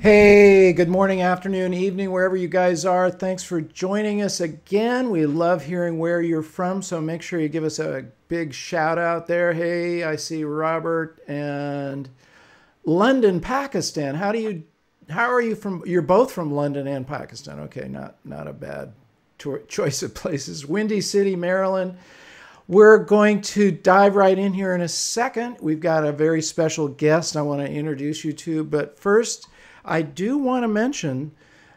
Hey, good morning, afternoon, evening, wherever you guys are. Thanks for joining us again. We love hearing where you're from, so make sure you give us a big shout out there. Hey, I see Robert and London, Pakistan. How do you how are you from you're both from London and Pakistan. Okay, not not a bad choice of places. Windy City, Maryland. We're going to dive right in here in a second. We've got a very special guest I want to introduce you to, but first I do want to mention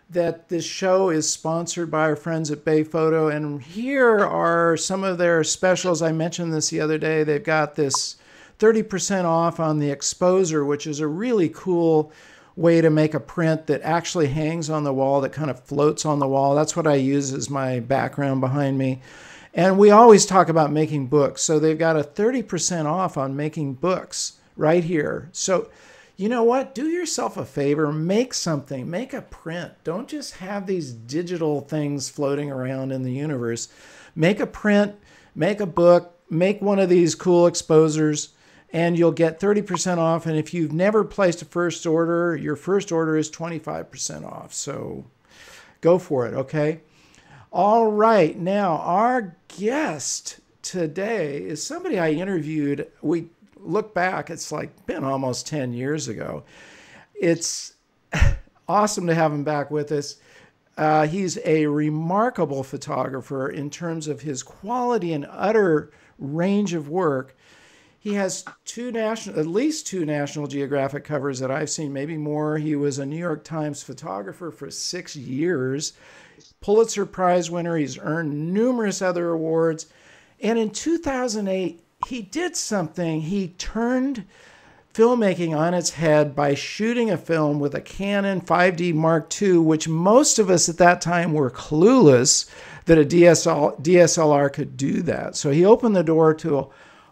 that this show is sponsored by our friends at Bay Photo, and here are some of their specials. I mentioned this the other day. They've got this 30% off on the Xpozer, which is a really cool way to make a print that actually hangs on the wall, that kind of floats on the wall. That's what I use as my background behind me. And we always talk about making books. So they've got a 30% off on making books right here. So you know what? Do yourself a favor, make something, make a print. Don't just have these digital things floating around in the universe. Make a print, make a book, make one of these cool Xpozers, and you'll get 30% off. And if you've never placed a first order, your first order is 25% off. So go for it, okay? All right, now our guest today is somebody I interviewed. We look back, it's like been almost 10 years ago. It's awesome to have him back with us. Uh, he's a remarkable photographer in terms of his quality and utter range of work. He has two national, at least two National Geographic covers that I've seen, maybe more. He was a New York Times photographer for six years, Pulitzer Prize winner. He's earned numerous other awards. And in 2008, he did something. He turned filmmaking on its head by shooting a film with a Canon 5D Mark II, which most of us at that time were clueless that a DSL, DSLR could do that. So he opened the door to a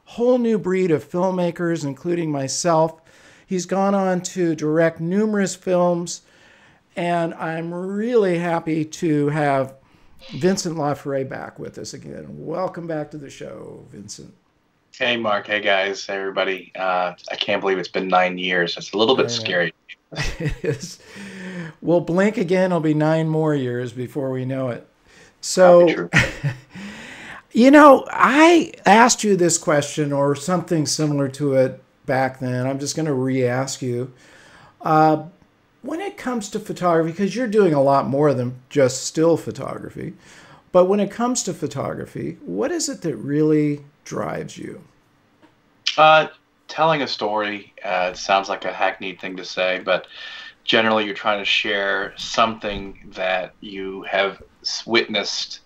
whole new breed of filmmakers, including myself. He's gone on to direct numerous films, and I'm really happy to have Vincent Laforet back with us again. Welcome back to the show, Vincent. Hey, Marc. Hey, guys. Hey, everybody. Uh, I can't believe it's been nine years. It's a little bit scary. it is. We'll blink again. It'll be nine more years before we know it. So, you know, I asked you this question or something similar to it back then. I'm just going to re ask you. Uh, when it comes to photography, because you're doing a lot more than just still photography, but when it comes to photography, what is it that really drives you? Uh, telling a story uh, sounds like a hackneyed thing to say, but generally you're trying to share something that you have witnessed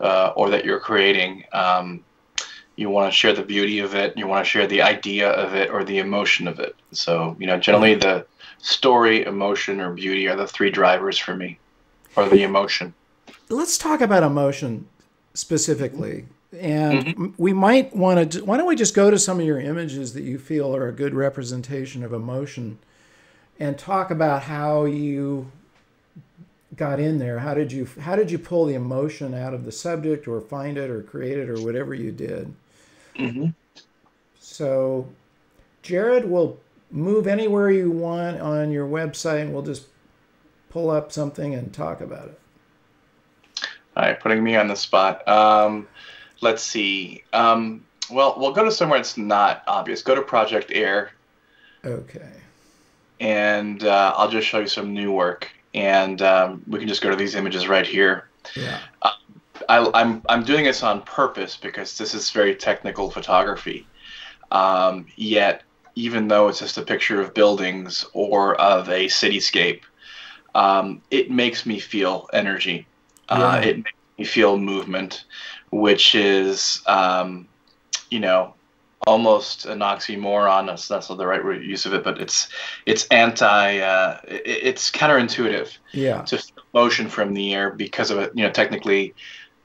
uh, or that you're creating. Um, you want to share the beauty of it. You want to share the idea of it or the emotion of it. So, you know, generally the story, emotion, or beauty are the three drivers for me, or the emotion. Let's talk about emotion specifically. And mm-hmm. we might want to, why don't we just go to some of your images that you feel are a good representation of emotion and talk about how you got in there. How did you, how did you pull the emotion out of the subject or find it or create it or whatever you did? Mm-hmm. So Jared will move anywhere you want on your website and we'll just pull up something and talk about it. All right, putting me on the spot. Um, let's see. Um, well, we'll go to somewhere that's not obvious. Go to Project Air. Okay. And uh, I'll just show you some new work, and um, we can just go to these images right here. Yeah. Uh, I, am I'm, I'm doing this on purpose because this is very technical photography. Um, yet, even though it's just a picture of buildings or of a cityscape, um, it makes me feel energy. Uh, it makes me feel movement which is, um, you know, almost an oxymoron. That's, that's not the right use of it, but it's it's anti. Uh, it, it's counterintuitive. Yeah. To motion from the air because of it. You know, technically,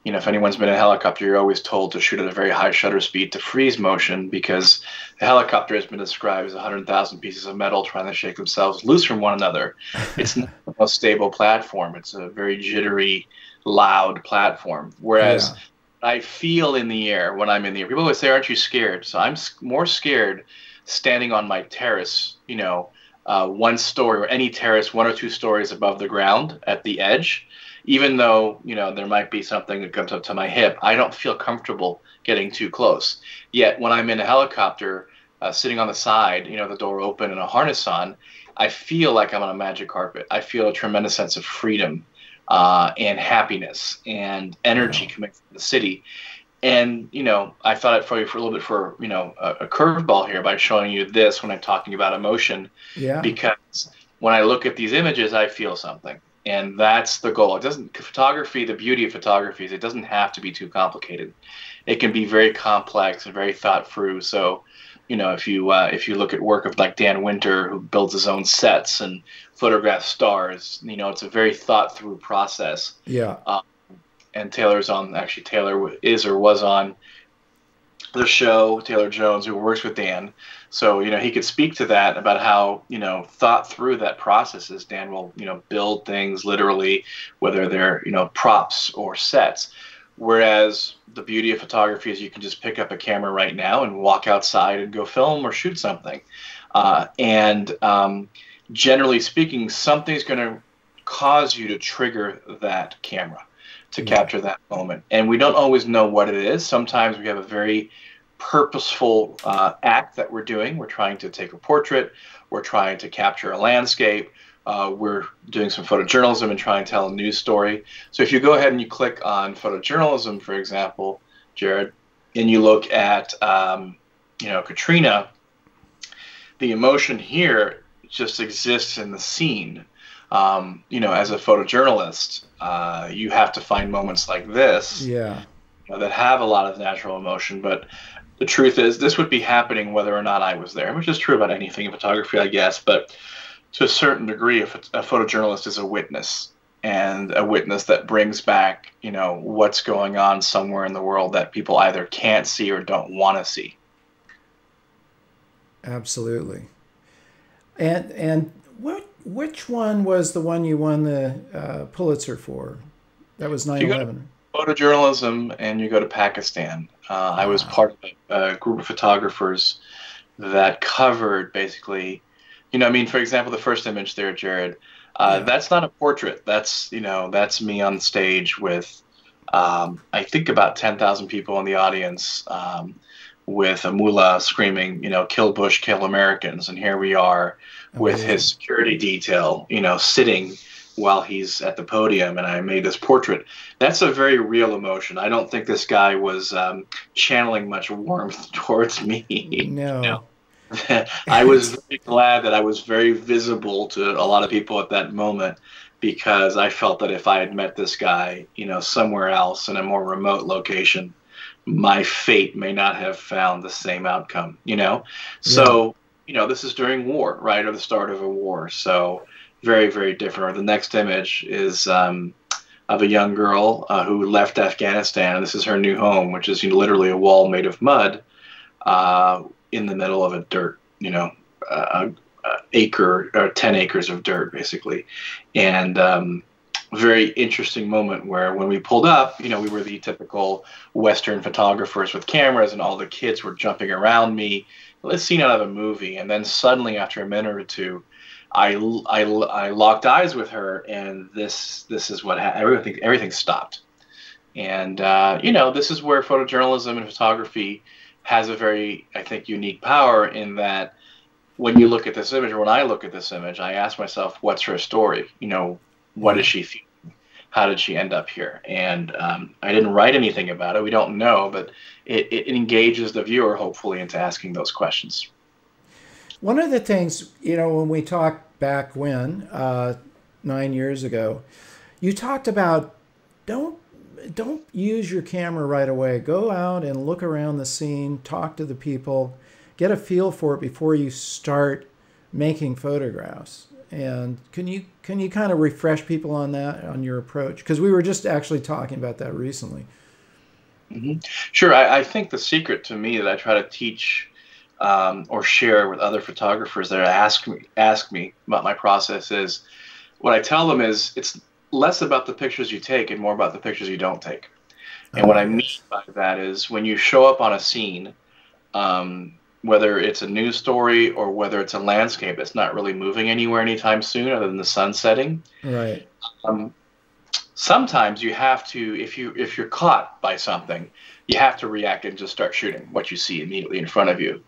you know, if anyone's been in a helicopter, you're always told to shoot at a very high shutter speed to freeze motion because the helicopter has been described as 100,000 pieces of metal trying to shake themselves loose from one another. It's not the most stable platform. It's a very jittery, loud platform. Whereas yeah I feel in the air when I'm in the air. People always say, "Aren't you scared?" So I'm more scared standing on my terrace, you know, uh, one story or any terrace one or two stories above the ground at the edge even though you know there might be something that comes up to my hip i don't feel comfortable getting too close yet when i'm in a helicopter uh, sitting on the side you know the door open and a harness on i feel like i'm on a magic carpet i feel a tremendous sense of freedom uh, and happiness and energy coming from the city. And you know i thought i'd throw you for a little bit for you know a, a curveball here by showing you this when i'm talking about emotion. Yeah. Because when i look at these images i feel something. And that's the goal. It doesn't photography the beauty of photography is it doesn't have to be too complicated. It can be very complex and very thought through. So you know if you uh, if you look at work of like dan winter who builds his own sets and photographs stars you know it's a very thought through process. Yeah. Um, and taylor's on actually taylor is or was on the show taylor jones who works with dan. So you know he could speak to that about how you know thought through that process as dan will you know build things literally whether they're you know props or sets whereas the beauty of photography is you can just pick up a camera right now and walk outside and go film or shoot something. Uh, and um, generally speaking something's going to cause you to trigger that camera to mm-hmm. capture that moment. And we don't always know what it is. Sometimes we have a very purposeful uh, act that we're doing. We're trying to take a portrait, we're trying to capture a landscape, uh, we're doing some photojournalism and trying to tell a news story. So if you go ahead and you click on photojournalism, for example, Jared, and you look at um, you know Katrina, the emotion here just exists in the scene. Um, you know, as a photojournalist, uh, you have to find moments like this. Yeah. You know, that have a lot of natural emotion, but the truth is this would be happening whether or not I was there, which is true about anything in photography, I guess. But to a certain degree, if a photojournalist is a witness and a witness that brings back, you know, what's going on somewhere in the world that people either can't see or don't want to see. Absolutely. And and what which one was the one you won the uh, Pulitzer for? That was 9/11 photojournalism and you go to Pakistan. Uh, I was part of a, a, group of photographers that covered basically, you know, I mean, for example, the first image there, Jared, uh, yeah. that's not a portrait. That's, you know, that's me on stage with, um, I think about 10,000 people in the audience um, with a mullah screaming, you know, kill Bush, kill Americans. And here we are with his security detail, you know, sitting while he's at the podium and I made this portrait. That's a very real emotion. I don't think this guy was um, channeling much warmth towards me. No. no. I was very glad that I was very visible to a lot of people at that moment because I felt that if I had met this guy, you know, somewhere else in a more remote location, my fate may not have found the same outcome, you know? So, yeah. you know, this is during war, right? Or the start of a war. So, very very different. Or the next image is um, of a young girl uh, who left Afghanistan, and this is her new home, which is you know, literally a wall made of mud uh, in the middle of a dirt, you know, uh, acre or ten acres of dirt basically, and. Um, very interesting moment where when we pulled up, you know, we were the typical Western photographers with cameras, and all the kids were jumping around me. Let's scene out of a movie, and then suddenly, after a minute or two, I, I, I locked eyes with her, and this this is what happened. Everything everything stopped, and uh, you know this is where photojournalism and photography has a very I think unique power in that when you look at this image or when I look at this image, I ask myself, what's her story? You know, what is she feeling? How did she end up here? And um, I didn't write anything about it. We don't know, but it, it engages the viewer hopefully into asking those questions. One of the things, you know, when we talked back when, uh, nine years ago, you talked about don't don't use your camera right away. Go out and look around the scene, talk to the people, get a feel for it before you start making photographs. And can you can you kind of refresh people on that on your approach? Because we were just actually talking about that recently. Mm-hmm. Sure, I, I think the secret to me that I try to teach um, or share with other photographers that ask me ask me about my process is what I tell them is it's less about the pictures you take and more about the pictures you don't take. And what I mean by that is when you show up on a scene, um, whether it's a news story or whether it's a landscape that's not really moving anywhere anytime soon other than the sun setting. Right. Um, sometimes you have to if you if you're caught by something, you have to react and just start shooting what you see immediately in front of you.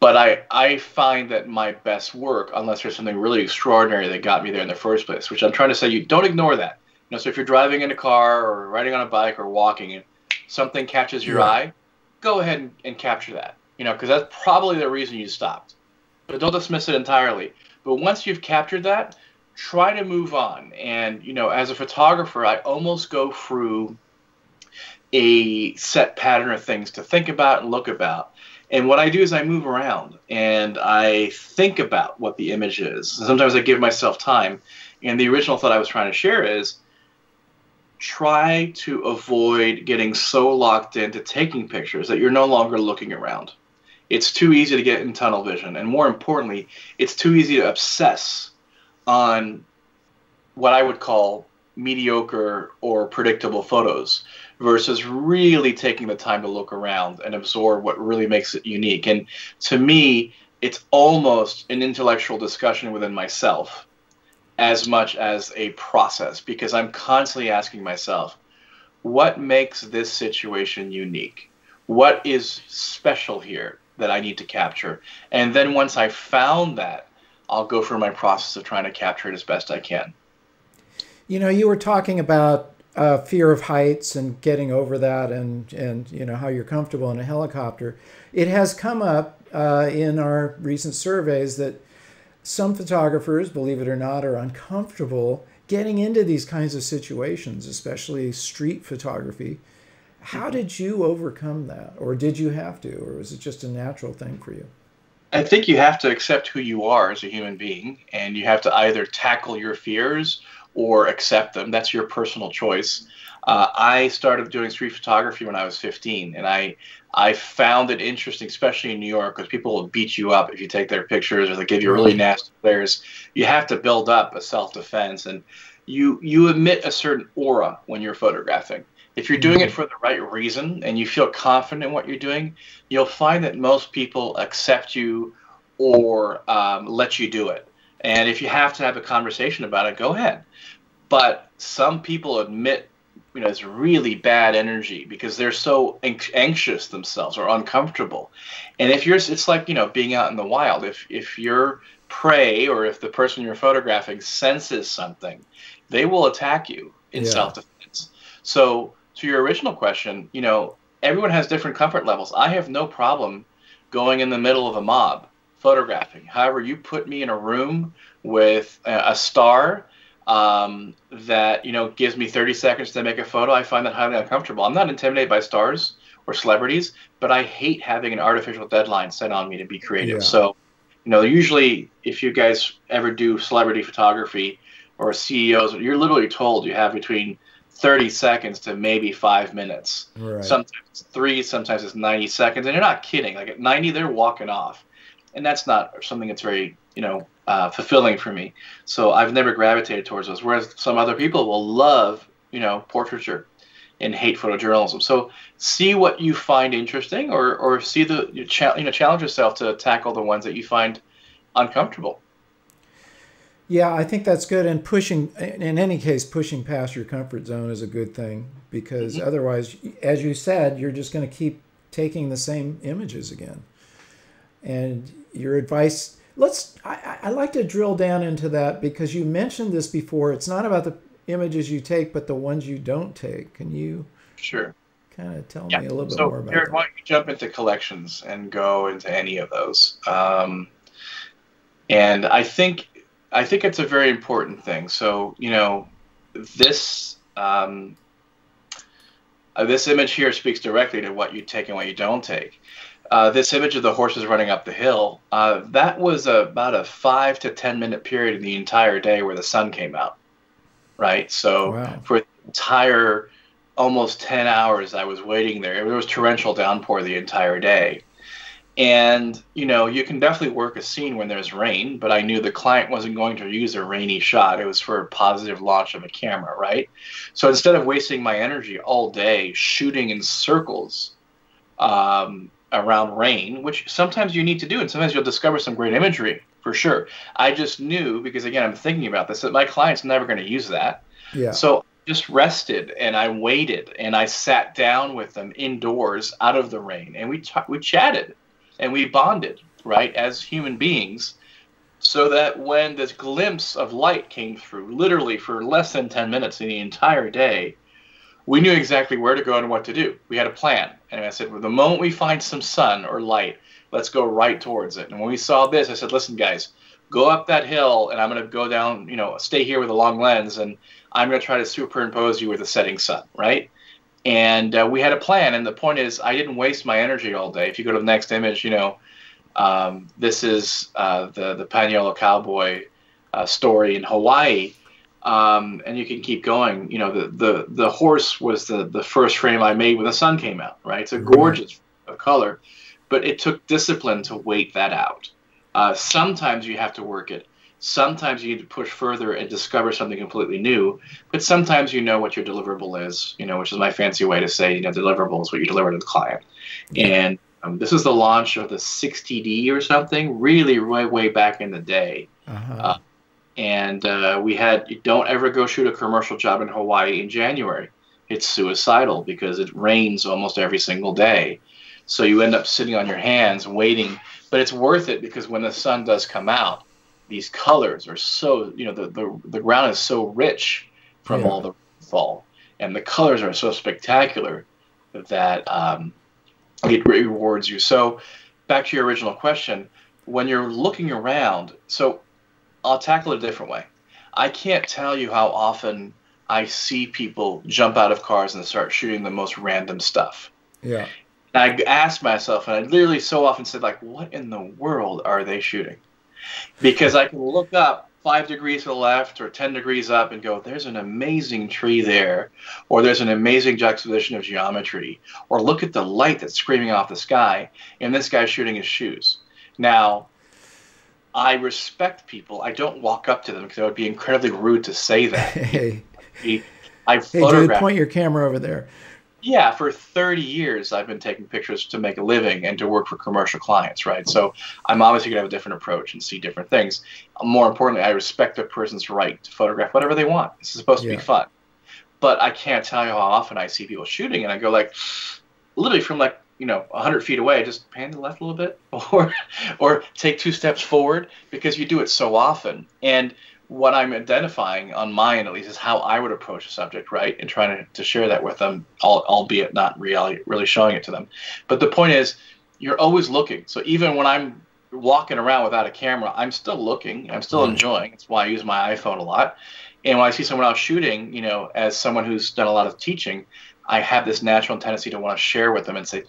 But I I find that my best work, unless there's something really extraordinary that got me there in the first place, which I'm trying to say, you don't ignore that. You know, so if you're driving in a car or riding on a bike or walking and something catches your eye, go ahead and, and capture that. You know, because that's probably the reason you stopped. But don't dismiss it entirely. But once you've captured that, try to move on. And you know, as a photographer, I almost go through a set pattern of things to think about and look about. And what I do is I move around and I think about what the image is. Sometimes I give myself time. And the original thought I was trying to share is try to avoid getting so locked into taking pictures that you're no longer looking around. It's too easy to get in tunnel vision. And more importantly, it's too easy to obsess on what I would call mediocre or predictable photos versus really taking the time to look around and absorb what really makes it unique. And to me, it's almost an intellectual discussion within myself as much as a process because I'm constantly asking myself, what makes this situation unique? What is special here that I need to capture? And then once I found that, I'll go through my process of trying to capture it as best I can. You know, you were talking about uh, fear of heights and getting over that, and and you know how you're comfortable in a helicopter. It has come up uh, in our recent surveys that some photographers, believe it or not, are uncomfortable getting into these kinds of situations, especially street photography. How did you overcome that? Or did you have to? Or was it just a natural thing for you? I think you have to accept who you are as a human being, and you have to either tackle your fears or accept them. That's your personal choice. Uh, I started doing street photography when I was 15, and I I found it interesting, especially in New York, because people will beat you up if you take their pictures or they give you really nasty glares. You have to build up a self defense, and you you emit a certain aura when you're photographing. If you're doing it mm-hmm. for the right reason and you feel confident in what you're doing, you'll find that most people accept you or um, let you do it. And if you have to have a conversation about it, go ahead. But some people admit you know it's really bad energy because they're so anxious themselves or uncomfortable. And if you're it's like you know being out in the wild. If if your prey or if the person you're photographing senses something they will attack you in yeah. self-defense. So to your original question you know everyone has different comfort levels. I have no problem going in the middle of a mob photographing however you put me in a room with a star um, that you know gives me 30 seconds to make a photo, I find that highly uncomfortable. I'm not intimidated by stars or celebrities, but I hate having an artificial deadline set on me to be creative. Yeah. So, you know, usually if you guys ever do celebrity photography or CEOs, you're literally told you have between 30 seconds to maybe five minutes. Right. Sometimes three, sometimes it's 90 seconds, and you're not kidding. Like at 90, they're walking off, and that's not something that's very you know uh, fulfilling for me. So I've never gravitated towards those. Whereas some other people will love, you know, portraiture and hate photojournalism. So see what you find interesting, or or see the you, cha- you know challenge yourself to tackle the ones that you find uncomfortable. Yeah, I think that's good. And pushing, in any case, pushing past your comfort zone is a good thing because mm-hmm. otherwise, as you said, you're just going to keep taking the same images again. And your advice. Let's I, I like to drill down into that because you mentioned this before. It's not about the images you take but the ones you don't take. Can you sure. kind of tell yeah. me a little bit so, more about Jared, that? why don't you jump into collections and go into any of those? Um, and i think i think it's a very important thing. So you know this um, uh, this image here speaks directly to what you take and what you don't take uh, this image of the horses running up the hill, uh, that was a, about a five to 10 minute period in the entire day where the sun came out. Right. So wow. for the entire almost 10 hours, I was waiting there. It was torrential downpour the entire day. And, you know, you can definitely work a scene when there's rain, but I knew the client wasn't going to use a rainy shot. It was for a positive launch of a camera, right? So instead of wasting my energy all day shooting in circles, um, around rain, which sometimes you need to do, and sometimes you'll discover some great imagery for sure. I just knew because again, I'm thinking about this that my client's never going to use that. Yeah. So just rested and I waited and I sat down with them indoors out of the rain and we t- we chatted and we bonded right as human beings so that when this glimpse of light came through literally for less than 10 minutes in the entire day we knew exactly where to go and what to do we had a plan and i said well, the moment we find some sun or light let's go right towards it and when we saw this i said listen guys go up that hill and i'm going to go down you know stay here with a long lens and I'm going to try to superimpose you with a setting sun, right? And uh, we had a plan. And the point is, I didn't waste my energy all day. If you go to the next image, you know, um, this is uh, the the Paniolo cowboy uh, story in Hawaii, um, and you can keep going. You know, the the the horse was the the first frame I made when the sun came out. Right, it's a gorgeous color, but it took discipline to wait that out. Uh, sometimes you have to work it sometimes you need to push further and discover something completely new but sometimes you know what your deliverable is you know which is my fancy way to say you know deliverable is what you deliver to the client and um, this is the launch of the 60d or something really way way back in the day uh-huh. uh, and uh, we had don't ever go shoot a commercial job in hawaii in january. It's suicidal because it rains almost every single day. So you end up sitting on your hands waiting but it's worth it because when the sun does come out these colors are so you know the the, the ground is so rich from yeah. all the fall and the colors are so spectacular that um, it rewards you. So back to your original question when you're looking around so i'll tackle it a different way. I can't tell you how often i see people jump out of cars and start shooting the most random stuff. Yeah. And i ask myself and i literally so often said like what in the world are they shooting? Because I can look up five degrees to the left or 10 degrees up and go, there's an amazing tree there, or there's an amazing juxtaposition of geometry, or look at the light that's screaming off the sky, and this guy's shooting his shoes. Now, I respect people. I don't walk up to them because it would be incredibly rude to say that. hey, I hey, dude, point your camera over there. Yeah, for 30 years, I've been taking pictures to make a living and to work for commercial clients, right? So I'm obviously going to have a different approach and see different things. More importantly, I respect a person's right to photograph whatever they want. This is supposed yeah. to be fun. But I can't tell you how often I see people shooting and I go like, literally from like, you know, 100 feet away, just pan to the left a little bit or, or take two steps forward because you do it so often. And what I'm identifying on my end, at least, is how I would approach a subject, right? And trying to, to share that with them, albeit not really, really showing it to them. But the point is, you're always looking. So even when I'm walking around without a camera, I'm still looking. I'm still hmm. enjoying. That's why I use my iPhone a lot. And when I see someone else shooting, you know, as someone who's done a lot of teaching, I have this natural tendency to want to share with them and say,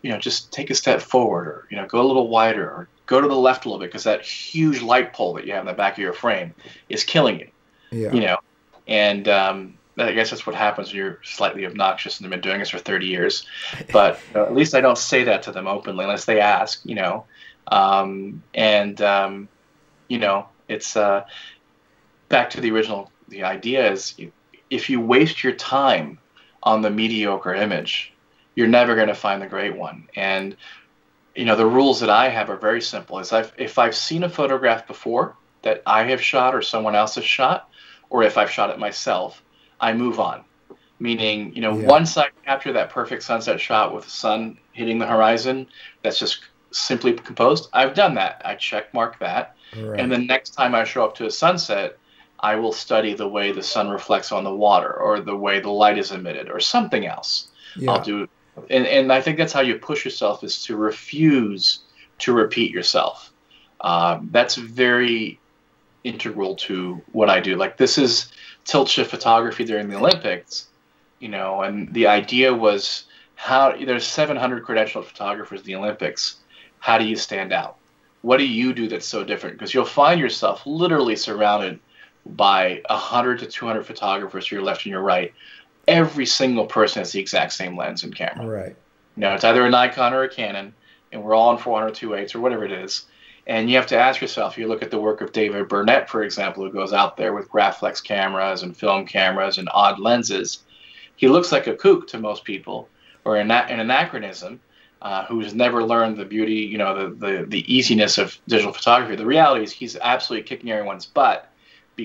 you know, just take a step forward or, you know, go a little wider or go to the left a little bit because that huge light pole that you have in the back of your frame is killing you. Yeah. You know, and um, I guess that's what happens when you're slightly obnoxious and they've been doing this for 30 years. But at least I don't say that to them openly unless they ask, you know. Um, and, um, you know, it's uh, back to the original, the idea is if you waste your time on the mediocre image, you're never going to find the great one. And you know the rules that I have are very simple. Is I've, if I've seen a photograph before that I have shot or someone else has shot, or if I've shot it myself, I move on. Meaning, you know, yeah. once I capture that perfect sunset shot with the sun hitting the horizon, that's just simply composed. I've done that. I check mark that, right. and the next time I show up to a sunset, I will study the way the sun reflects on the water, or the way the light is emitted, or something else. Yeah. I'll do and and I think that's how you push yourself is to refuse to repeat yourself. Um, that's very integral to what I do. Like this is tilt shift photography during the Olympics, you know, and the idea was how there's 700 credentialed photographers in the Olympics. How do you stand out? What do you do that's so different? Because you'll find yourself literally surrounded by 100 to 200 photographers to your left and your right every single person has the exact same lens and camera. Right. You know, it's either a Nikon or a Canon, and we're all on 400 or whatever it is. And you have to ask yourself, you look at the work of David Burnett, for example, who goes out there with Graflex cameras and film cameras and odd lenses. He looks like a kook to most people, or an, an anachronism, uh, who's never learned the beauty, you know, the, the the easiness of digital photography. The reality is he's absolutely kicking everyone's butt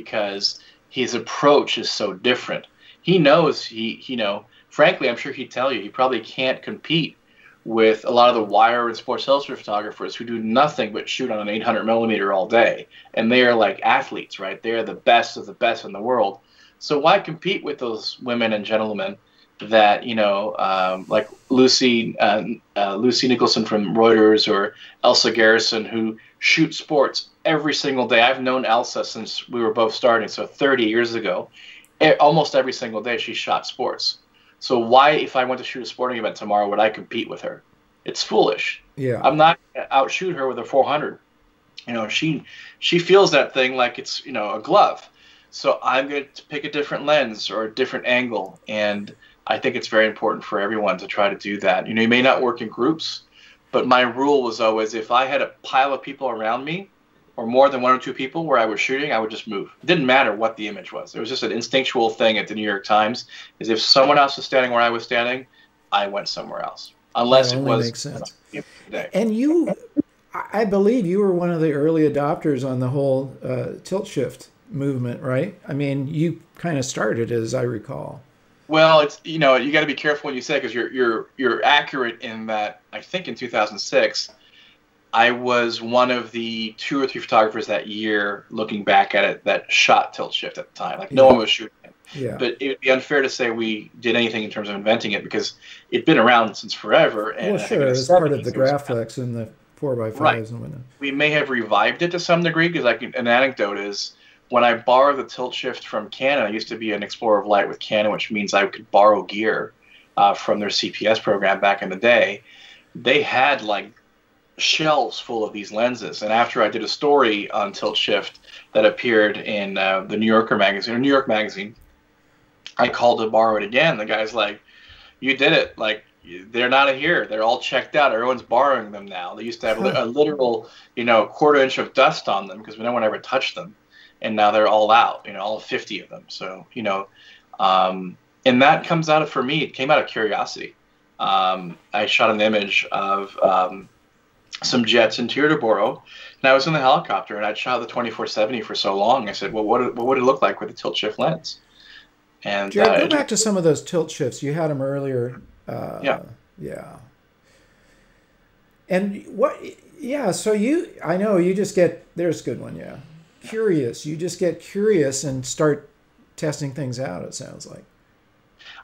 because his approach is so different. He knows he, you know, frankly, I'm sure he'd tell you he probably can't compete with a lot of the wire and sports illustrated photographers who do nothing but shoot on an 800 millimeter all day. And they are like athletes right? They're the best of the best in the world. So why compete with those women and gentlemen that you know um, like lucy uh, uh, lucy nicholson from reuters or elsa garrison who shoot sports every single day i've known elsa since we were both starting so 30 years ago almost every single day she shot sports so why, if I went to shoot a sporting event tomorrow, would I compete with her? It's foolish. Yeah. I'm not gonna outshoot her with a 400. You know, she she feels that thing like it's you know a glove. So I'm going to pick a different lens or a different angle, and I think it's very important for everyone to try to do that. You know, you may not work in groups, but my rule was always if I had a pile of people around me, or more than one or two people where I was shooting, I would just move. It didn't matter what the image was. It was just an instinctual thing at the New York Times. Is if someone else was standing where I was standing, I went somewhere else, unless it was. Makes sense. And you, I believe you were one of the early adopters on the whole uh, tilt shift movement, right? I mean, you kind of started, as I recall. Well, it's you know you got to be careful when you say because you're you're you're accurate in that. I think in 2006 I was one of the two or three photographers that year, looking back at it, that shot tilt shift at the time. Like no one was shooting it. Yeah. But it would be unfair to say we did anything in terms of inventing it because it'd been around since forever. And well, sure, it was part of the Graflex and the four by fives right. and whatnot. We may have revived it to some degree because, like, an anecdote is when I borrowed the tilt shift from Canon. I used to be an explorer of light with Canon, which means I could borrow gear uh, from their CPS program back in the day. They had like shelves full of these lenses. And after I did a story on tilt shift that appeared in uh, the New Yorker magazine or New York magazine, I called to borrow it again. The guy's like, "You did it! Like they're not here. They're all checked out. Everyone's borrowing them now. They used to have a literal, you know, quarter inch of dust on them because no one ever touched them, and now they're all out. You know, all 50 of them. So you know." Um, and that comes out of for me. It came out of curiosity. Um, I shot an image of um, some jets in Teterboro, and I was in the helicopter, and I'd shot the 2470 for so long. I said, "Well, what, what would it look like with a tilt shift lens?" And Jared, uh, go back to some of those tilt shifts. You had them earlier. Uh, yeah. Yeah. And what? Yeah. So you, I know you just get. There's a good one. Yeah. Curious. You just get curious and start testing things out. It sounds like.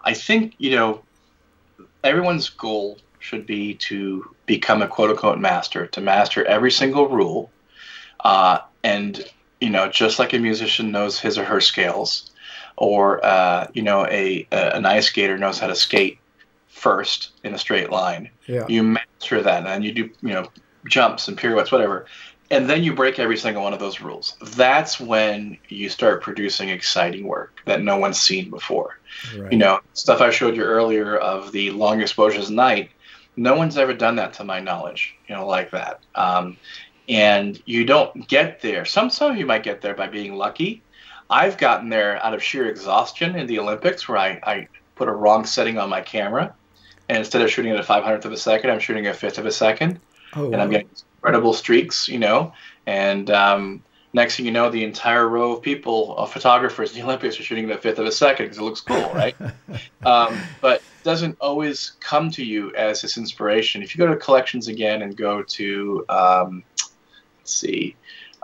I think you know everyone's goal should be to become a quote unquote master, to master every single rule. Uh, and, you know, just like a musician knows his or her scales, or, uh, you know, a, a, an ice skater knows how to skate first in a straight line. Yeah. You master that, and you do, you know, jumps and pirouettes, whatever. And then you break every single one of those rules. That's when you start producing exciting work that no one's seen before. Right. You know, stuff I showed you earlier of the long exposures night no one's ever done that to my knowledge, you know, like that. Um, and you don't get there. Some some of you might get there by being lucky. I've gotten there out of sheer exhaustion in the Olympics, where I, I put a wrong setting on my camera, and instead of shooting at a five hundredth of a second, I'm shooting a fifth of a second, oh, and wow. I'm getting incredible streaks, you know. And um, next thing you know, the entire row of people, of photographers in the Olympics, are shooting at a fifth of a second because it looks cool, right? um, but doesn't always come to you as this inspiration. If you go to collections again and go to, um, let's see,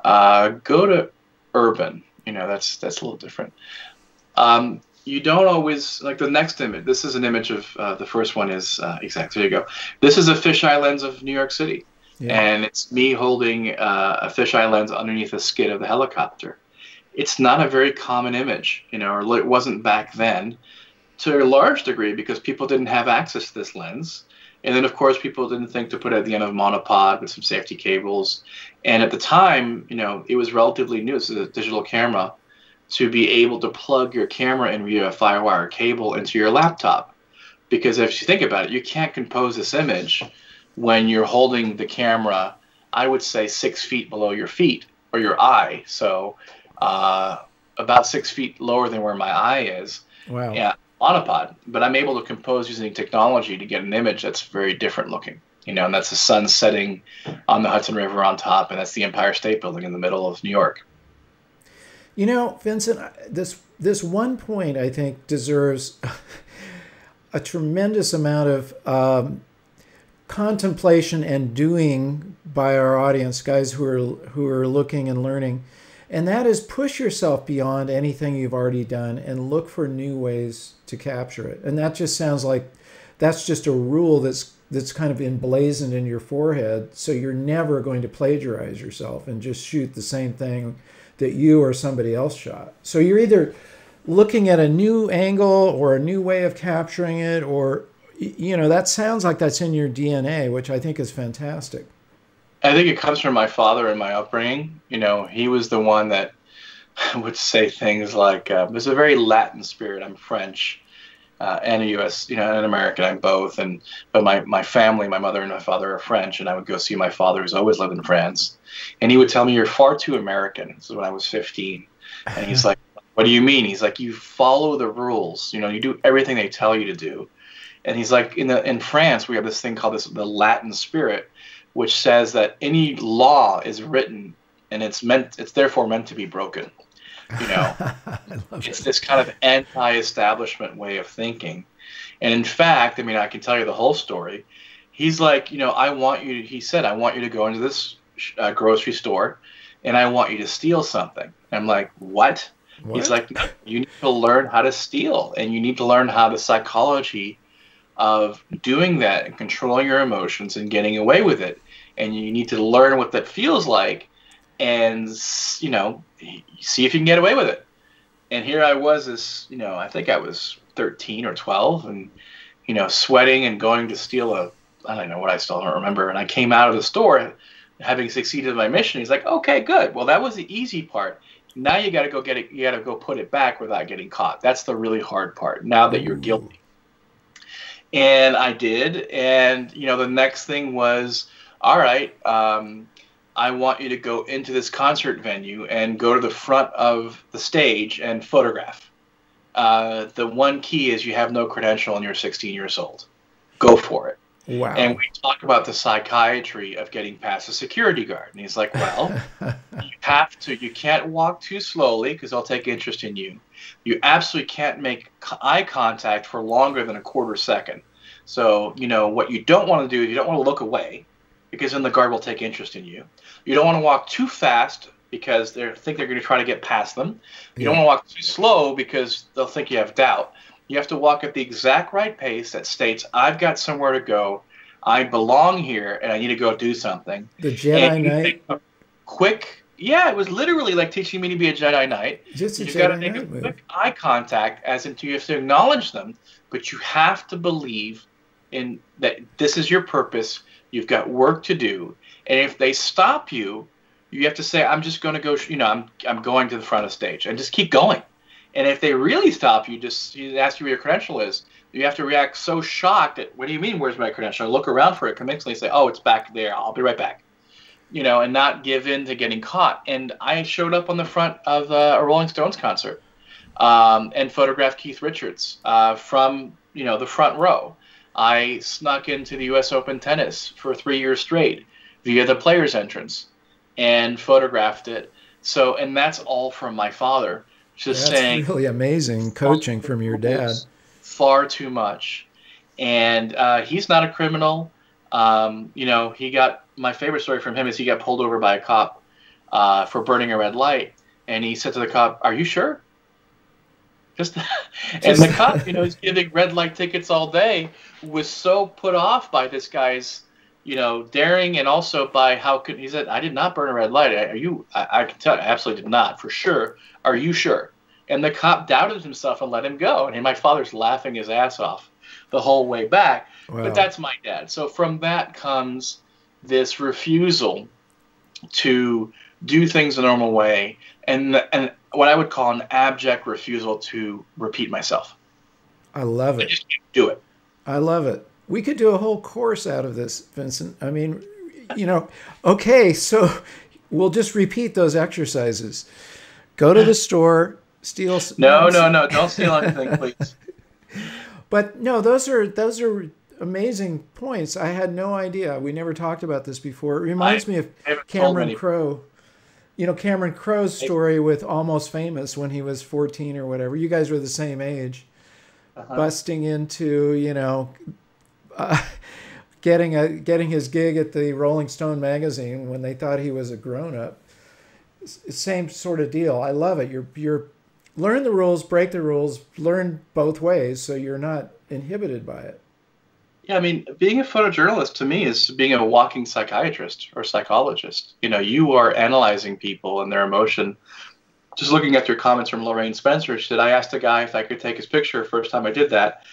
uh, go to urban. You know, that's that's a little different. Um, you don't always like the next image. This is an image of uh, the first one is uh, exactly. There you go. This is a fisheye lens of New York City, yeah. and it's me holding uh, a fisheye lens underneath a skid of the helicopter. It's not a very common image, you know, or it wasn't back then to a large degree because people didn't have access to this lens. And then, of course, people didn't think to put it at the end of a monopod with some safety cables. And at the time, you know, it was relatively new. This is a digital camera to be able to plug your camera in via a FireWire cable into your laptop. Because if you think about it, you can't compose this image when you're holding the camera, I would say six feet below your feet or your eye. So uh, about six feet lower than where my eye is. Wow. Yeah, on a pod. but I'm able to compose using technology to get an image that's very different looking. You know, and that's the sun setting on the Hudson River on top, and that's the Empire State Building in the middle of New York. You know, Vincent, this this one point I think deserves a tremendous amount of um, contemplation and doing by our audience, guys who are who are looking and learning. And that is push yourself beyond anything you've already done and look for new ways to capture it. And that just sounds like that's just a rule that's that's kind of emblazoned in your forehead so you're never going to plagiarize yourself and just shoot the same thing that you or somebody else shot. So you're either looking at a new angle or a new way of capturing it or you know that sounds like that's in your DNA, which I think is fantastic. I think it comes from my father and my upbringing. You know, he was the one that would say things like, uh, "There's a very Latin spirit. I'm French." Uh, and a U.S. you know, an American. I'm both, and but my my family, my mother and my father are French, and I would go see my father, who's always lived in France, and he would tell me, "You're far too American." This is when I was 15, and he's like, "What do you mean?" He's like, "You follow the rules. You know, you do everything they tell you to do." And he's like, "In the in France, we have this thing called this the Latin spirit, which says that any law is written, and it's meant, it's therefore meant to be broken." You know, it's it. this kind of anti-establishment way of thinking. And in fact, I mean, I can tell you the whole story. He's like, you know, I want you. He said, I want you to go into this uh, grocery store, and I want you to steal something. I'm like, what? what? He's like, you need to learn how to steal, and you need to learn how the psychology of doing that and controlling your emotions and getting away with it. And you need to learn what that feels like and you know see if you can get away with it. And here i was as you know i think i was 13 or 12 and you know sweating and going to steal a i don't know what i still don't remember. And i came out of the store having succeeded in my mission. He's like okay good. Well that was the easy part. Now you got to go get it you got to go put it back without getting caught. That's the really hard part now that you're mm. guilty and i did and you know the next thing was all right um, I want you to go into this concert venue and go to the front of the stage and photograph. Uh, the one key is you have no credential and you're 16 years old. Go for it. Wow. And we talk about the psychiatry of getting past a security guard. And he's like, well, you have to, you can't walk too slowly because they'll take interest in you. You absolutely can't make eye contact for longer than a quarter second. So, you know, what you don't want to do is you don't want to look away because then the guard will take interest in you. You don't want to walk too fast because they think they're going to try to get past them. You yeah. don't want to walk too slow because they'll think you have doubt. You have to walk at the exact right pace that states, I've got somewhere to go. I belong here and I need to go do something. The Jedi Knight. Quick. Yeah, it was literally like teaching me to be a Jedi Knight. Just a you got to make a quick eye contact, as in you have to acknowledge them, but you have to believe in that this is your purpose You've got work to do. And if they stop you, you have to say, I'm just going to go, you know, I'm, I'm going to the front of stage and just keep going. And if they really stop you, just you ask you where your credential is, you have to react so shocked that, what do you mean, where's my credential? I look around for it convincingly say, oh, it's back there. I'll be right back. You know, and not give in to getting caught. And I showed up on the front of uh, a Rolling Stones concert um, and photographed Keith Richards uh, from, you know, the front row. I snuck into the U.S. Open tennis for three years straight via the players' entrance and photographed it. So, and that's all from my father. Just that's saying, really amazing coaching from your dad. Far too much, and uh, he's not a criminal. Um, you know, he got my favorite story from him is he got pulled over by a cop uh, for burning a red light, and he said to the cop, "Are you sure?" Just, and the cop, you know, he's giving red light tickets all day, was so put off by this guy's, you know, daring and also by how could he said, "I did not burn a red light. Are you? I, I can tell, I absolutely did not, for sure. Are you sure?" And the cop doubted himself and let him go. And my father's laughing his ass off the whole way back. Wow. But that's my dad. So from that comes this refusal to do things the normal way, and and what I would call an abject refusal to repeat myself. I love it. I just do it. I love it. We could do a whole course out of this, Vincent. I mean, you know, okay, so we'll just repeat those exercises. Go to the store, steal. No, no, no! Don't steal anything, please. But no, those are those are amazing points. I had no idea. We never talked about this before. It reminds I me of Cameron Crowe. You know Cameron Crowe's story with Almost Famous when he was 14 or whatever. You guys were the same age. Uh-huh. Busting into, you know, uh, getting a getting his gig at the Rolling Stone magazine when they thought he was a grown up. Same sort of deal. I love it. You're you're learn the rules, break the rules, learn both ways so you're not inhibited by it. Yeah, I mean, being a photojournalist to me is being a walking psychiatrist or psychologist. You know, you are analyzing people and their emotion. Just looking at your comments from Lorraine Spencer, she said, I asked a guy if I could take his picture first time I did that.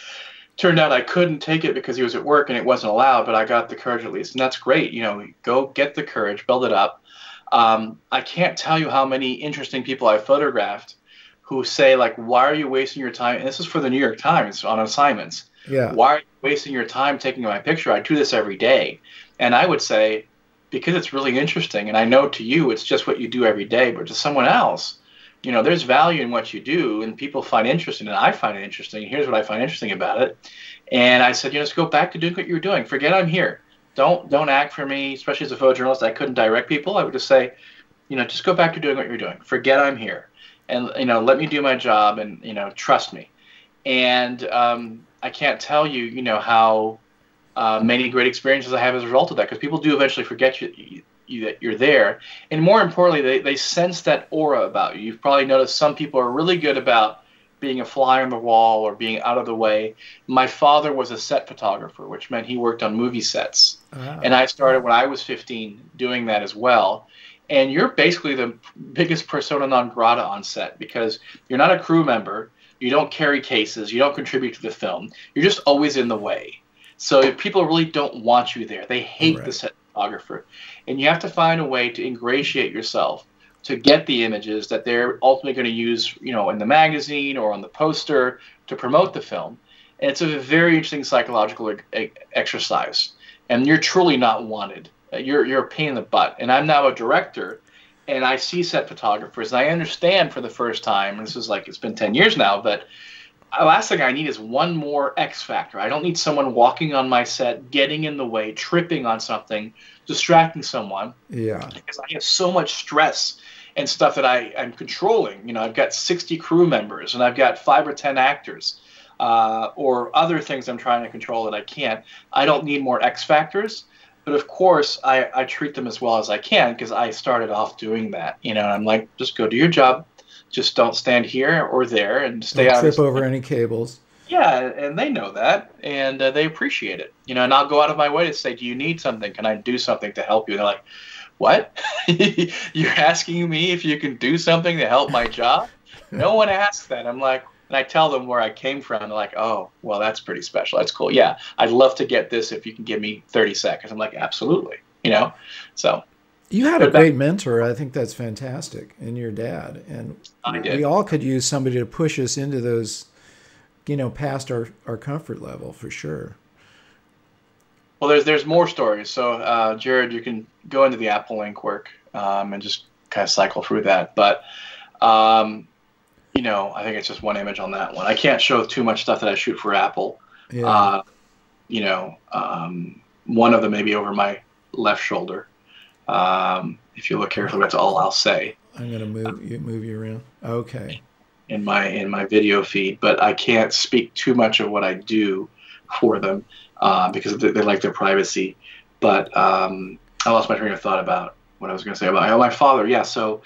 Turned out I couldn't take it because he was at work and it wasn't allowed, but I got the courage at least. And that's great. You know, go get the courage, build it up. Um, I can't tell you how many interesting people I've photographed who say, like, why are you wasting your time? And this is for the New York Times on assignments Yeah. why are you wasting your time taking my picture? I do this every day. And I would say, because it's really interesting. And I know to you, it's just what you do every day, but to someone else, you know, there's value in what you do and people find interesting, and. I find it interesting. Here's what I find interesting about it. And I said, you know, just go back to doing what you're doing. Forget I'm here. Don't don't act for me, especially as a photojournalist. I couldn't direct people. I would just say, you know, just go back to doing what you're doing. Forget I'm here. And you know, let me do my job and, you know, trust me and um, I can't tell you, you know, how uh, many great experiences I have as a result of that. Because people do eventually forget you, you, you that you're there, and more importantly, they, they sense that aura about you. You've probably noticed some people are really good about being a fly on the wall or being out of the way. My father was a set photographer, which meant he worked on movie sets, Ah. and I started when I was 15 doing that as well. And you're basically the biggest persona non grata on set because you're not a crew member you don't carry cases, you don't contribute to the film. You're just always in the way. So people really don't want you there. They hate the Right. set photographer. And you have to find a way to ingratiate yourself to get the images that they're ultimately going to use, you know, in the magazine or on the poster to promote the film. And it's a very interesting psychological e- exercise. And you're truly not wanted. Uh, You're you're a pain in the butt. And I'm now a director and I see set photographers, and I understand for the first time. And this is like it's been ten years now, but the last thing I need is one more X factor. I don't need someone walking on my set, getting in the way, tripping on something, distracting someone, Yeah. because I have so much stress and stuff that I am controlling. You know, I've got 60 crew members, and I've got five or ten actors. Uh, or other things I'm trying to control that I can't. I don't need more X factors. But of course, I, I treat them as well as I can because I started off doing that. You know, and I'm like, just go do your job. Just don't stand here or there and stay Don't out trip of over any cables. Yeah, and they know that, and uh, they appreciate it. You know, and I'll go out of my way to say, "Do you need something? Can I do something to help you?" And they're like, "What? You're asking me if you can do something to help my job?" no one asks that. I'm like, and I tell them where I came from. They're like, "Oh, well, that's pretty special. That's cool. Yeah, I'd love to get this if you can give me 30 seconds." I'm like, "Absolutely." You know, so You had a great mentor. I think that's fantastic. And your dad. And we all could use somebody to push us into those, you know, past our, our comfort level for sure. Well, there's there's more stories. So, uh, Jared, you can go into the Apple Link work um, and just kind of cycle through that. But, um, you know, I think it's just one image on that one. I can't show too much stuff that I shoot for Apple. Yeah. Uh, you know, um, one of them may be over my left shoulder. Um, if you look carefully, that's all I'll say I'm going to move you, move you around. Okay. in my in my video feed. But I can't speak too much of what I do for them uh, because they, they like their privacy. But um, I lost my train of thought about what I was going to say about oh, my father. Yeah, so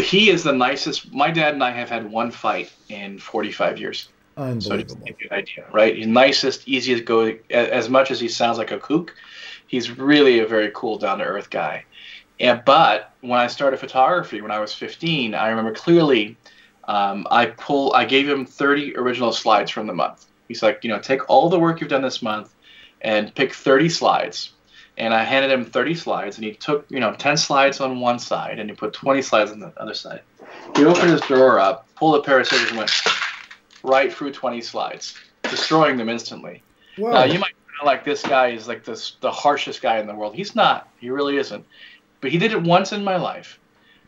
he is the nicest. My dad and I have had one fight in 45 years. So Unbelievable. give you an idea, right? He's nicest, easiest go. As much as he sounds like a kook, he's really a very cool, down to earth guy. And but when I started photography when I was 15, I remember clearly. Um, I pull. I gave him 30 original slides from the month. He's like, you know, take all the work you've done this month, and pick 30 slides. And I handed him 30 slides, and he took, you know, 10 slides on one side, and he put 20 slides on the other side. He opened his drawer up, pulled a pair of scissors, and went right through 20 slides, destroying them instantly. Whoa. Now, you might feel like this guy is like this, the harshest guy in the world. He's not. He really isn't. But he did it once in my life.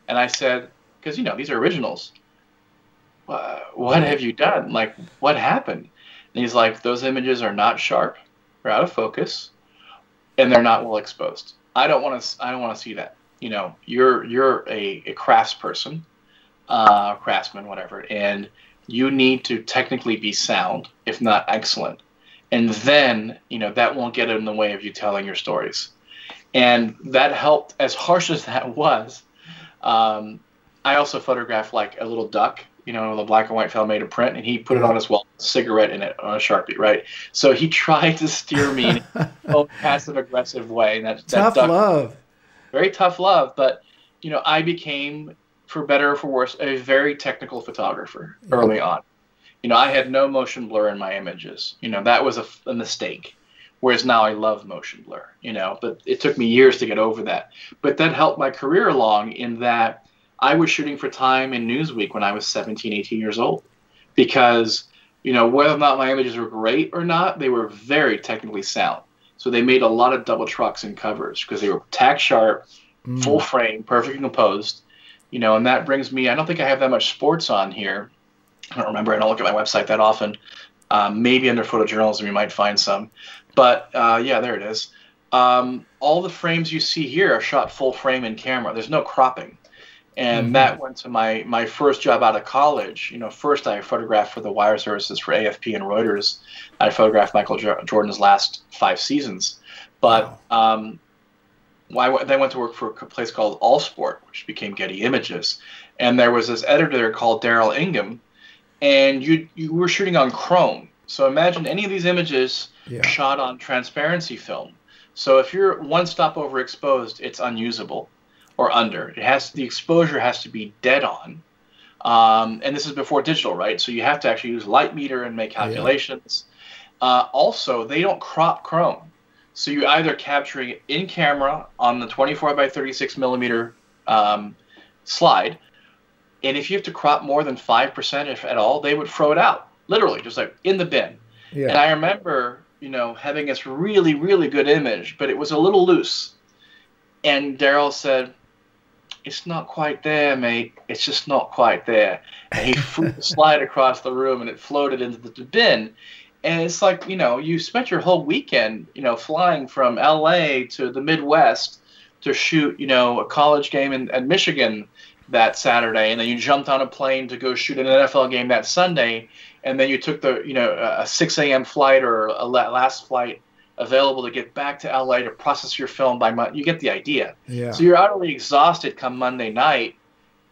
And I said, because, you know, these are originals. "Wha- What have you done? Like, what happened? And he's like, those images are not sharp. they're out of focus, and they're not well exposed. I don't want to. I don't want to see that. You know, you're you're a, a craftsperson, uh, craftsman, whatever, and you need to technically be sound, if not excellent, and then you know that won't get in the way of you telling your stories, and that helped. As harsh as that was, um, I also photographed like a little duck you know, the black and white fella made a print, and he put it on his wall, cigarette in it on a sharpie, right? So he tried to steer me in a passive aggressive way. And that, tough that duck, love. Very tough love, but you know, I became, for better or for worse, a very technical photographer early on. You know, I had no motion blur in my images. You know, that was a, a mistake. Whereas now I love motion blur. You know, but it took me years to get over that. But that helped my career along in that I was shooting for Time in Newsweek when I was 17, 18 years old because, you know, whether or not my images were great or not, they were very technically sound. So they made a lot of double trucks and covers because they were tack sharp, mm. full frame, perfectly composed. You know, and that brings me, I don't think I have that much sports on here. I don't remember. I don't look at my website that often. Um, maybe under photojournalism you might find some. But uh, yeah, there it is. Um, all the frames you see here are shot full frame in camera. There's no cropping and mm-hmm. that went to my my first job out of college. You know, first I photographed for the wire services for AFP and Reuters. I photographed Michael Jordan's last five seasons, but wow. um, I then went to work for a place called All Sport, which became Getty Images, and there was this editor called Daryl Ingham, and you you were shooting on chrome. So imagine any of these images yeah. shot on transparency film. So if you're one stop overexposed, it's unusable or under. It has the exposure has to be dead on. Um, and this is before digital, right? So you have to actually use light meter and make calculations. Yeah. Uh, also, they don't crop chrome, so you're either capturing it in camera on the 24 by 36 millimeter um, slide, and if you have to crop more than five percent, if at all, they would throw it out, literally, just like in the bin. Yeah. And I remember, you know, having this really, really good image, but it was a little loose. And Daryl said, it's not quite there, mate. It's just not quite there. And he threw the slide across the room and it floated into the bin. And it's like, you know, you spent your whole weekend, you know, flying from LA to the Midwest to shoot, you know, a college game in, in Michigan that Saturday. And then you jumped on a plane to go shoot an NFL game that Sunday. And then you took the, you know, a 6 a.m. flight or a last flight available to get back to LA to process your film by Monday. You get the idea. Yeah. So you're utterly exhausted come Monday night,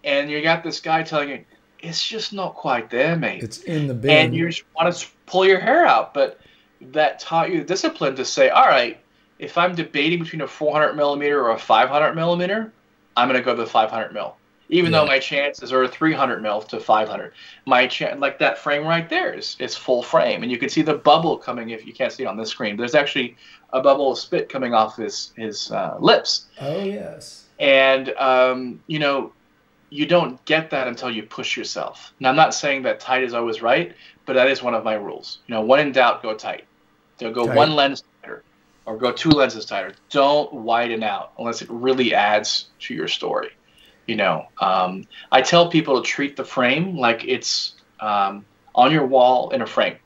and you got this guy telling you, it's just not quite there, mate. It's in the bin. And you just want to pull your hair out. But that taught you the discipline to say, all right, if I'm debating between a 400 millimeter or a 500 millimeter, I'm going to go to the 500 mil even yeah. though my chances are 300 mil to 500 my chance like that frame right there is, is full frame and you can see the bubble coming if you can't see it on this screen. There's actually a bubble of spit coming off his his uh, lips. Oh yes. And um, you know you don't get that until you push yourself. Now i'm not saying that tight is always right but that is one of my rules. You know when in doubt go tight. So go tight. one lens tighter or go two lenses tighter. Don't widen out unless it really adds to your story you know, um, I tell people to treat the frame like it's um, on your wall in a frame.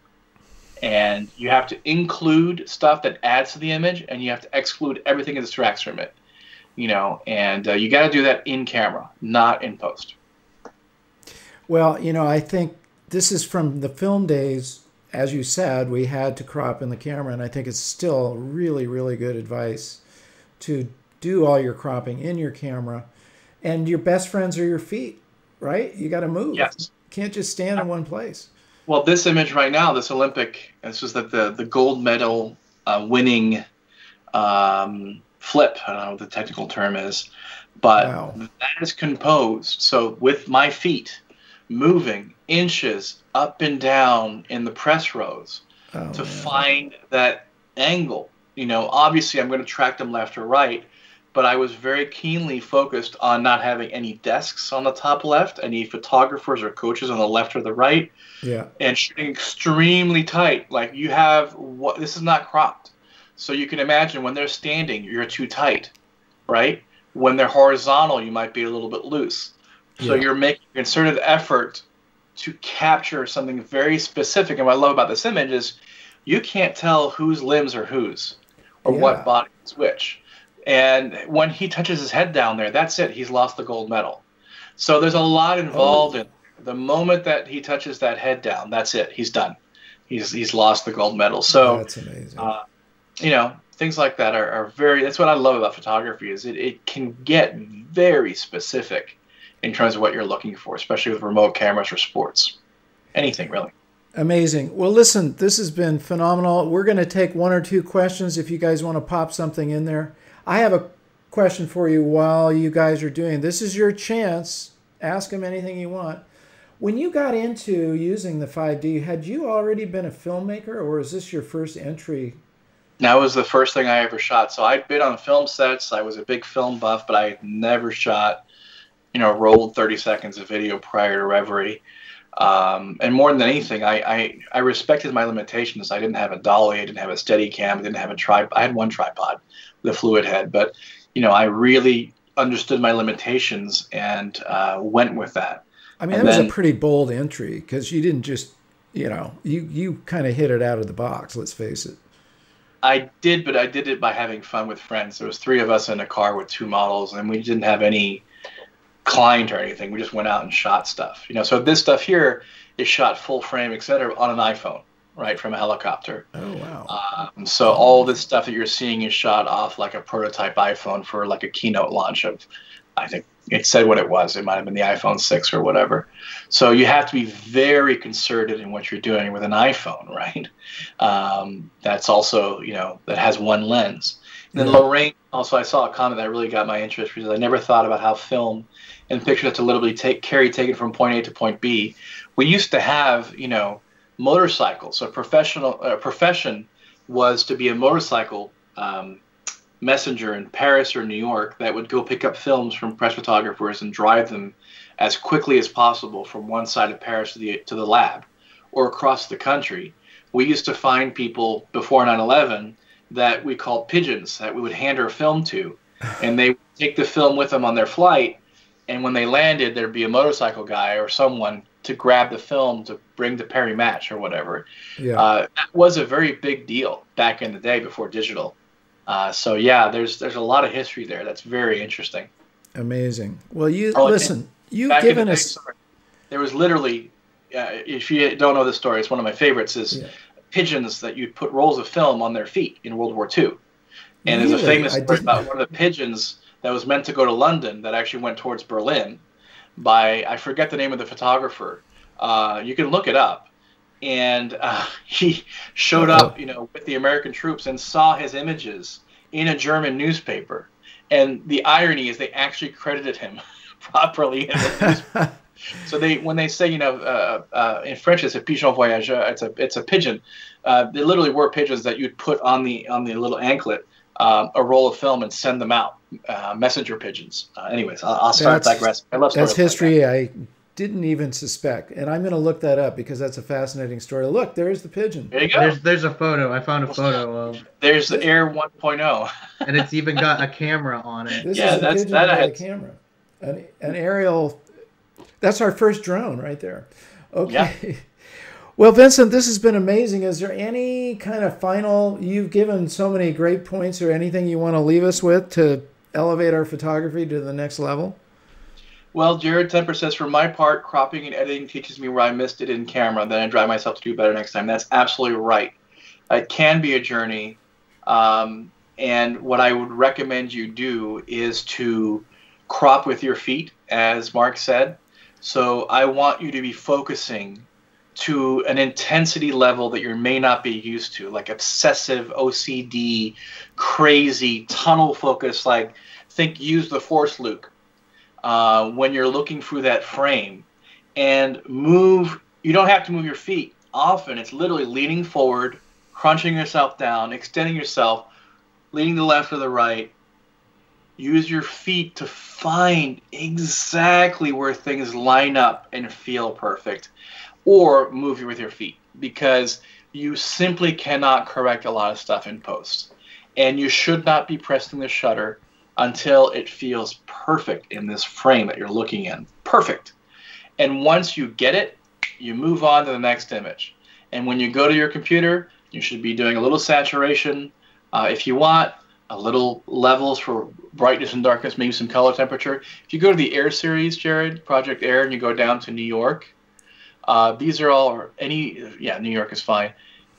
And you have to include stuff that adds to the image, and you have to exclude everything that distracts from it. You know, and uh, you got to do that in camera, not in post. Well, you know, I think this is from the film days. As you said, we had to crop in the camera, and I think it's still really, really good advice to do all your cropping in your camera and your best friends are your feet, right? You got to move. Yes. You can't just stand in one place. Well, this image right now, this Olympic, this was the the, the gold medal uh, winning um, flip. I don't know what the technical term is, but wow. that is composed. So with my feet moving inches up and down in the press rows oh, to man. find that angle. You know, obviously I'm going to track them left or right, but I was very keenly focused on not having any desks on the top left, any photographers or coaches on the left or the right. Yeah. And shooting extremely tight. Like you have what this is not cropped. So you can imagine when they're standing, you're too tight, right? When they're horizontal, you might be a little bit loose. So yeah. you're making a concerted effort to capture something very specific. And what I love about this image is you can't tell whose limbs are whose or Yeah. what body is which. And when he touches his head down there, that's it. He's lost the gold medal. So there's a lot involved in the moment that he touches that head down. That's it. He's done. He's he's lost the gold medal. So That's amazing. uh, you know things like that are, are very that's what i love about photography is it, it can get very specific in terms of what you're looking for especially with remote cameras for sports anything really Amazing. Well, listen, this has been phenomenal. We're going to take one or two questions if you guys want to pop something in there. I have a question for you while you guys are doing. This is your chance. Ask them anything you want. When you got into using the 5D, had you already been a filmmaker or is this your first entry? that was the first thing i ever shot so i'd been on film sets i was a big film buff but i had never shot you know rolled 30 seconds of video prior to reverie um, and more than anything I, I i respected my limitations i didn't have a dolly i didn't have a Steadicam i didn't have a tripod i had one tripod a fluid head but you know i really understood my limitations and uh, went with that I mean, And that was a pretty bold entry because you didn't just, you know, you, you kind of hit it out of the box, let's face it. I did, but I did it by having fun with friends. There was three of us in a car with two models, and we didn't have any client or anything. We just went out and shot stuff. You know, so this stuff here is shot full frame, etc., on an iPhone, right, from a helicopter. Oh, wow. Um, so all this stuff that you're seeing is shot off like a prototype iPhone for like a keynote launch of, I think it said what it was. It might have been the iPhone 6 or whatever. So you have to be very concerted in what you're doing with an iPhone, right? Um, that's also, you know, that has one lens. And then Yeah. Lorraine, also, I saw a comment that really got my interest because I never thought about how film and pictures have to literally take carry taken from point A to point B. We used to have, you know, motorcycles. So professional uh, profession was to be a motorcycle um, messenger in Paris or New York that would go pick up films from press photographers and drive them as quickly as possible from one side of Paris to the to the lab or across the country. We used to find people before 9/11 that we called pigeons that we would hand our film to, and they would take the film with them on their flight. And when they landed, there'd be a motorcycle guy or someone to grab the film to bring to Paris Match or whatever. Yeah. Uh, that was a very big deal back in the day before digital. Uh, so yeah, there's there's a lot of history there. That's very interesting. Amazing. Well, you Oh, listen, you've given the us. there was literally, uh, if you don't know the story, it's one of my favorites. Is Yeah. pigeons that you'd put rolls of film on their feet in World War II. And there's a famous story about one of the pigeons that was meant to go to London that actually went towards Berlin by I forget the name of the photographer. Uh, you can look it up. And uh, he showed up, you know, with the American troops and saw his images in a German newspaper. And the irony is they actually credited him properly in the newspaper. So they, when they say, you know, uh, uh, in French, it's a pigeon voyageur. It's a, it's a pigeon. Uh, they literally were pigeons that you'd put on the on the little anklet, um, a roll of film, and send them out. Uh, messenger pigeons. Uh, anyways, I'll, I'll start That's- digressing. I love That's stories like that. history I didn't even suspect. And I'm going to look that up because that's a fascinating story. Look, there's the pigeon. There you go. There's there's a photo. I found a photo of, There's the Air 1.0. and it's even got a camera on it. This Yeah, is a that's- that I a had- camera. An, an aerial. That's our first drone right there. Okay. Well, Vincent, this has been amazing. Is there any kind of final? You've given so many great points, or anything you want to leave us with to elevate our photography to the next level? Well, Jared Temper says, for my part, cropping and editing teaches me where I missed it in camera. Then I drive myself to do better next time. That's absolutely right. It can be a journey. Um, and what I would recommend you do is to crop with your feet, as Marc said. So I want you to be focusing to an intensity level that you may not be used to, like obsessive OCD, crazy tunnel focus, like think use the force Luke uh, when you're looking through that frame and move. You don't have to move your feet. Often it's literally leaning forward, crunching yourself down, extending yourself, leaning to the left or the right. Use your feet to find exactly where things line up and feel perfect, or move you with your feet because you simply cannot correct a lot of stuff in post. And you should not be pressing the shutter until it feels perfect in this frame that you're looking in. Perfect. And once you get it, you move on to the next image. And when you go to your computer, You should be doing a little saturation. Uh, if you want, a little levels for brightness and darkness, maybe some color temperature. If you go to the Air series, Jared, Project Air, and you go down to New York, uh, these are all any yeah, New York is fine.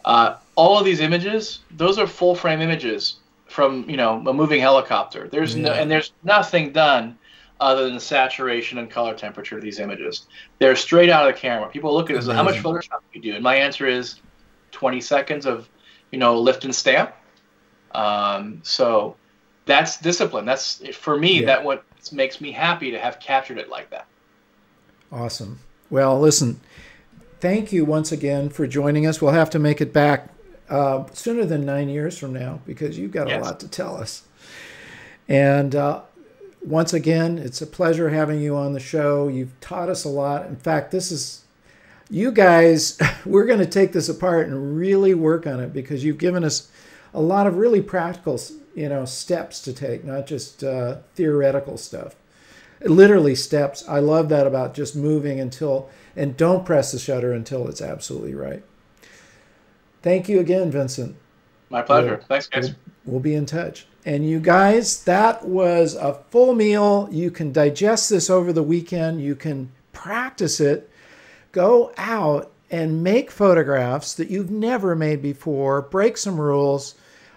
Uh, all of these images, those are full frame images from you know a moving helicopter. There's yeah. no and there's nothing done other than saturation and color temperature of these images. They're straight out of the camera. People look at this, how much Photoshop do you do? And my answer is 20 seconds of you know lift and stamp um, so that's discipline. That's for me. Yeah. That what makes me happy to have captured it like that. Awesome. Well, listen. Thank you once again for joining us. We'll have to make it back uh, sooner than nine years from now because you've got yes. a lot to tell us. And uh, once again, it's a pleasure having you on the show. You've taught us a lot. In fact, this is you guys. We're going to take this apart and really work on it because you've given us a lot of really practical, you know, steps to take, not just uh, theoretical stuff. Literally steps. I love that about just moving until, and don't press the shutter until it's absolutely right. Thank you again, Vincent. My pleasure. We'll, Thanks, guys. We'll, we'll be in touch. And you guys, that was a full meal. You can digest this over the weekend. You can practice it. Go out and make photographs that you've never made before. Break some rules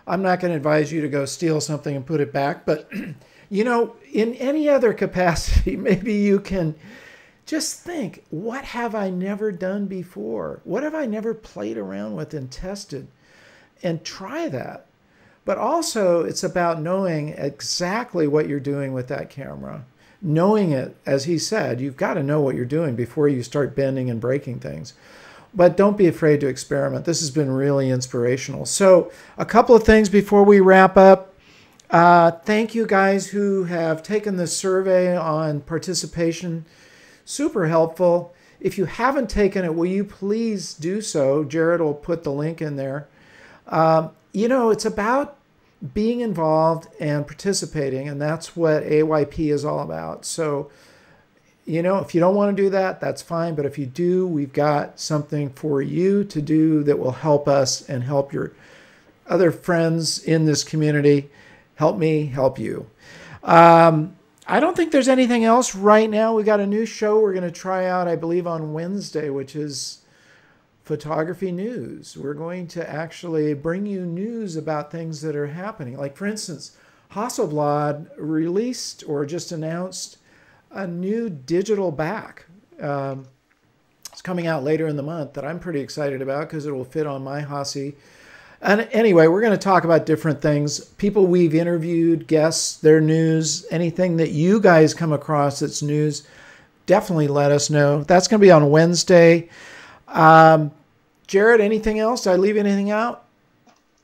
I'm not going to advise you to go steal something and put it back, but you know, in any other capacity, maybe you can just think, what have I never done before? What have I never played around with and tested? And try that. But also, it's about knowing exactly what you're doing with that camera. Knowing it, as he said, you've got to know what you're doing before you start bending and breaking things but don't be afraid to experiment. This has been really inspirational. So, a couple of things before we wrap up. Uh, thank you guys who have taken the survey on participation. Super helpful. If you haven't taken it, will you please do so? Jared will put the link in there. Um, you know, it's about being involved and participating, and that's what AYP is all about. So, you know, if you don't want to do that, that's fine. But if you do, we've got something for you to do that will help us and help your other friends in this community. Help me, help you. Um, I don't think there's anything else right now. We got a new show we're going to try out, I believe, on Wednesday, which is photography news. We're going to actually bring you news about things that are happening. Like, for instance, Hasselblad released or just announced a new digital back. Um, it's coming out later in the month that I'm pretty excited about because it will fit on my Hassi. And anyway, we're going to talk about different things. People we've interviewed, guests, their news, anything that you guys come across that's news, definitely let us know. That's going to be on Wednesday. Um, Jared, anything else? Did I leave anything out?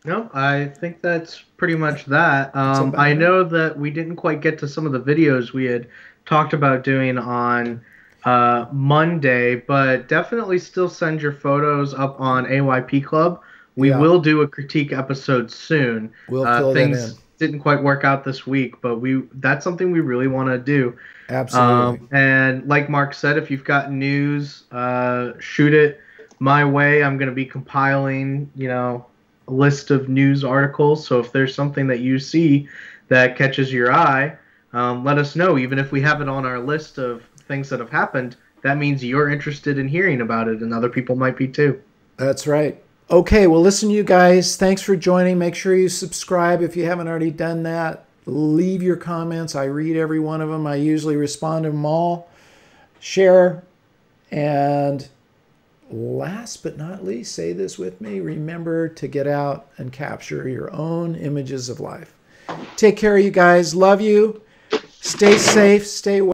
No, I think that's pretty much that. Um, I know that we didn't quite get to some of the videos we had talked about doing on uh, Monday, but definitely still send your photos up on AYP Club. We yeah. will do a critique episode soon. We'll uh, things didn't quite work out this week, but we that's something we really want to do. Absolutely. Um, and like Marc said, if you've got news, uh, shoot it my way. I'm going to be compiling, you know, a list of news articles. So if there's something that you see that catches your eye, um, let us know. Even if we have it on our list of things that have happened, that means you're interested in hearing about it, and other people might be too. That's right. Okay, well, listen, you guys, thanks for joining. Make sure you subscribe if you haven't already done that. Leave your comments. I read every one of them, I usually respond to them all. Share. And last but not least, say this with me remember to get out and capture your own images of life. Take care, you guys. Love you. Stay safe. Stay well.